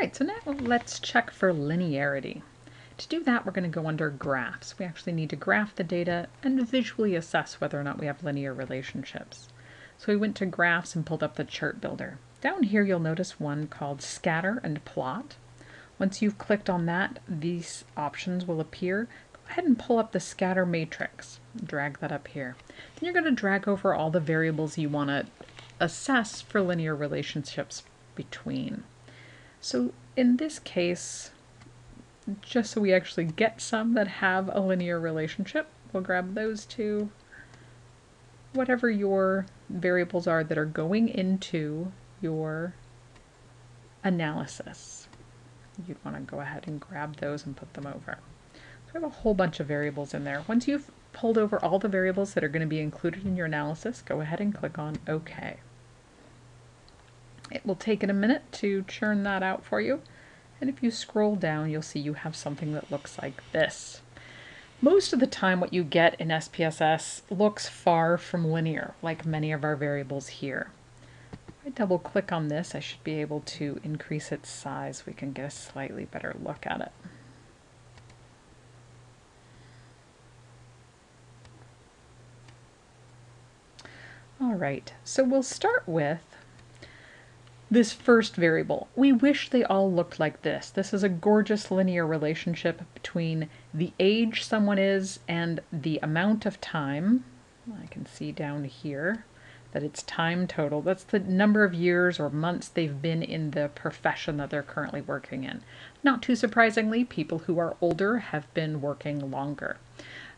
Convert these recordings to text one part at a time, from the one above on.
right, so now let's check for linearity. To do that, we're going to go under graphs. We actually need to graph the data and visually assess whether or not we have linear relationships. So we went to graphs and pulled up the chart builder. Down here, you'll notice one called scatter and plot. Once you've clicked on that, these options will appear. Go ahead and pull up the scatter matrix. Drag that up here. Then you're going to drag over all the variables you want to assess for linear relationships between. So in this case, just so we actually get some that have a linear relationship. We'll grab those two. Whatever your variables are that are going into your analysis, you'd want to go ahead and grab those and put them over. So we have a whole bunch of variables in there. Once you've pulled over all the variables that are going to be included in your analysis, go ahead and click on OK. It will take it a minute to churn that out for you. And if you scroll down, you'll see you have something that looks like this. Most of the time what you get in SPSS looks far from linear, like many of our variables here. If I double click on this, I should be able to increase its size. We can get a slightly better look at it. All right, so we'll start with this first variable. We wish they all looked like this. This is a gorgeous linear relationship between the age someone is and the amount of time. I can see down here that it's time total. That's the number of years or months they've been in the profession that they're currently working in. Not too surprisingly, people who are older have been working longer.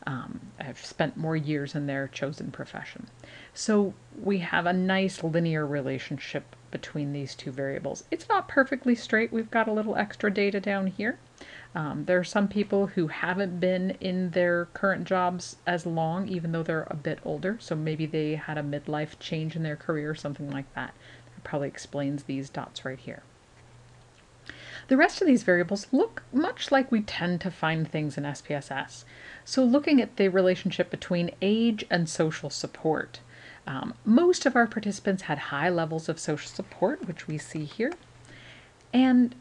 Um, have spent more years in their chosen profession. So we have a nice linear relationship between these two variables. It's not perfectly straight. We've got a little extra data down here. Um, there are some people who haven't been in their current jobs as long, even though they're a bit older. So maybe they had a midlife change in their career something like that. That probably explains these dots right here. The rest of these variables look much like we tend to find things in SPSS. So looking at the relationship between age and social support. Um, most of our participants had high levels of social support, which we see here. And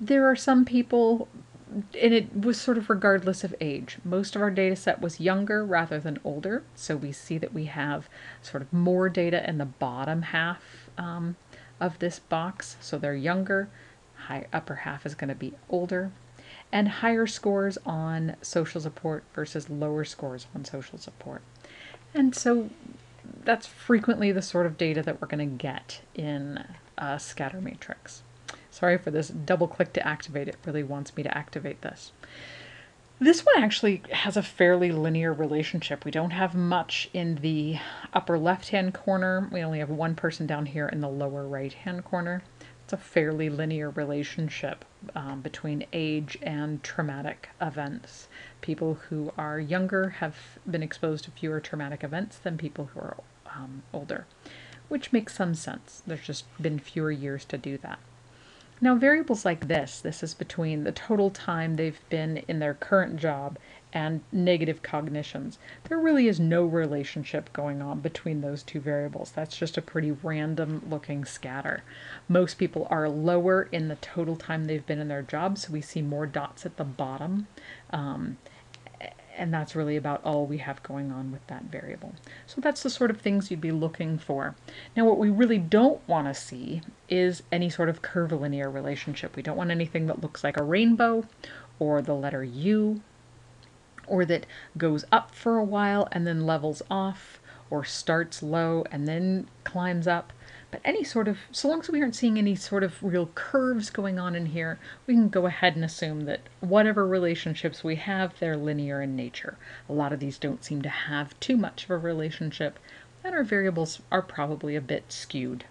there are some people, and it was sort of regardless of age. Most of our data set was younger rather than older. So we see that we have sort of more data in the bottom half um, of this box. So they're younger, high upper half is going to be older, and higher scores on social support versus lower scores on social support. And so that's frequently the sort of data that we're going to get in a scatter matrix. Sorry for this double click to activate. It really wants me to activate this. This one actually has a fairly linear relationship. We don't have much in the upper left-hand corner. We only have one person down here in the lower right-hand corner. It's a fairly linear relationship um, between age and traumatic events. People who are younger have been exposed to fewer traumatic events than people who are um, older, which makes some sense. There's just been fewer years to do that. Now, variables like this, this is between the total time they've been in their current job and negative cognitions. There really is no relationship going on between those two variables. That's just a pretty random looking scatter. Most people are lower in the total time they've been in their job, so we see more dots at the bottom. Um, and that's really about all we have going on with that variable. So that's the sort of things you'd be looking for. Now what we really don't want to see is any sort of curvilinear relationship. We don't want anything that looks like a rainbow or the letter U or that goes up for a while and then levels off or starts low and then climbs up. But any sort of, so long as we aren't seeing any sort of real curves going on in here, we can go ahead and assume that whatever relationships we have, they're linear in nature. A lot of these don't seem to have too much of a relationship, and our variables are probably a bit skewed,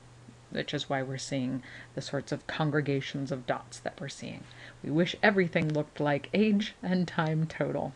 which is why we're seeing the sorts of congregations of dots that we're seeing. We wish everything looked like age and time total.